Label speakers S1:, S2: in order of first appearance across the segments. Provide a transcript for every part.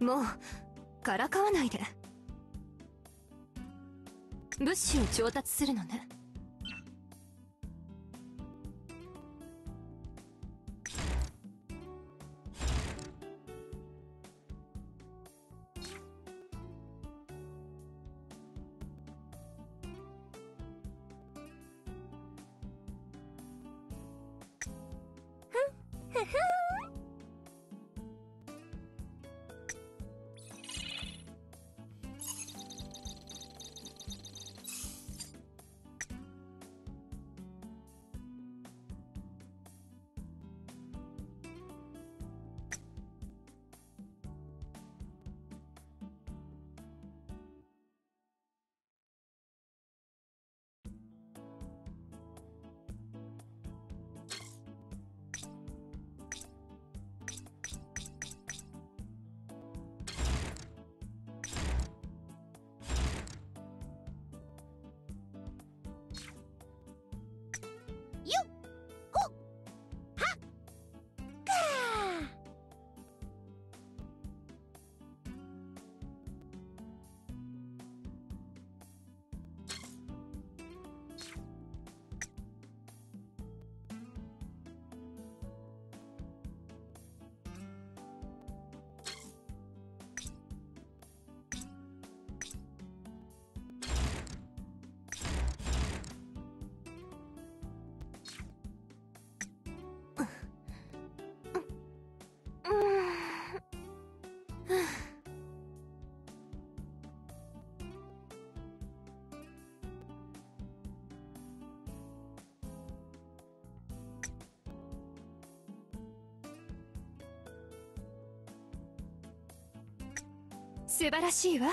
S1: もうからかわないで。物資を調達するのね。素晴らしいわ。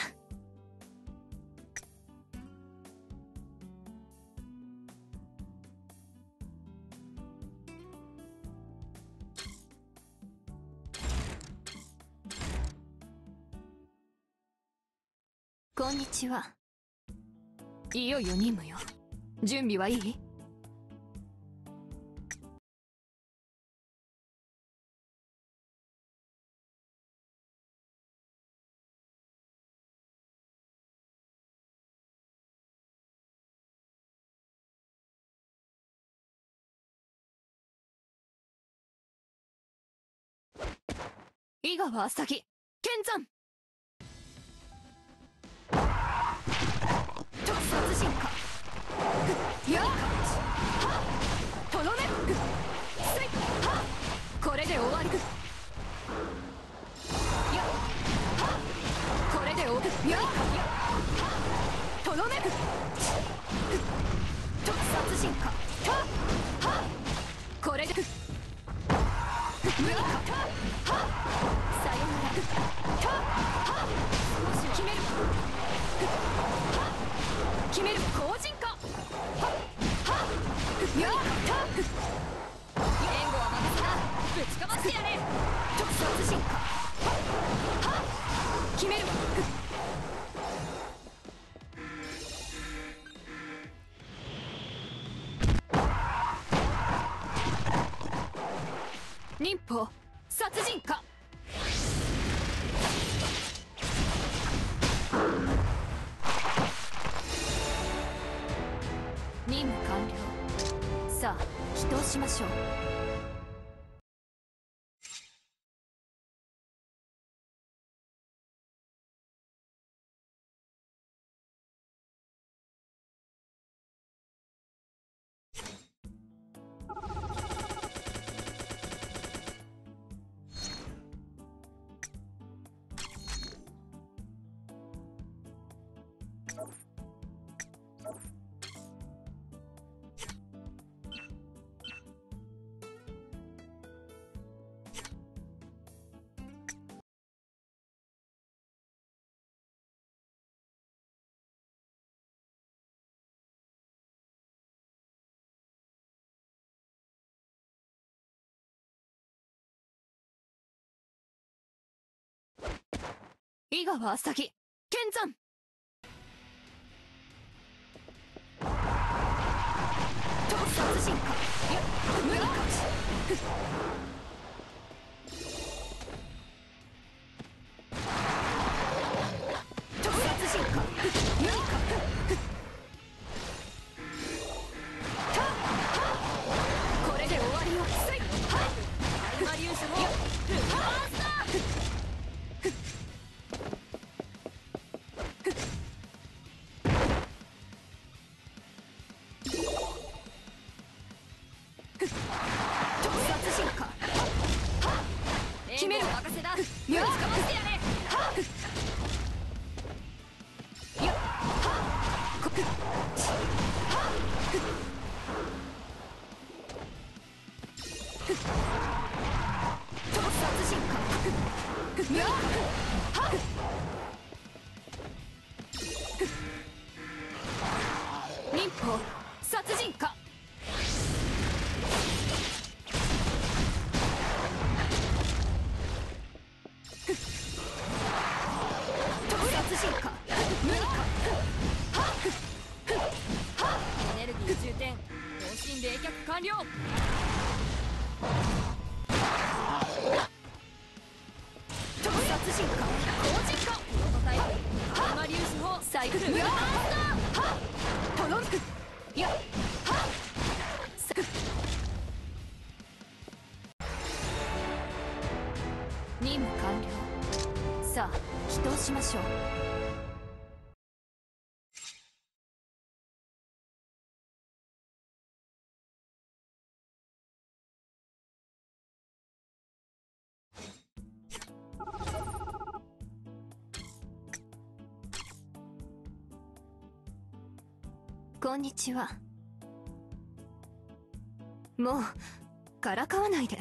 S1: こんにちは。いよいよ任務よ。準備はいい？井川浅木剣山。特殺人かやはとどめ。ぐすいはこれで終わりぐやはこれで終わりやはとどめぐ特殺人かはこれで特殺人。かはは決める。忍法殺人か。任務完了。さあ祈祷しましょう。井川あさぎ剣山。特殺人か。いや無理か。決める。任せだ。身を使わせてやれ。よっ。こ特撮進化よっ。忍法方針冷却完了。特撮進化高実化プロトタイプアーマ粒子砲サイク。ルブラスタートロンクやっ。はっさく任務完了さあ起動しましょう。こんにちは。もうからかわないで。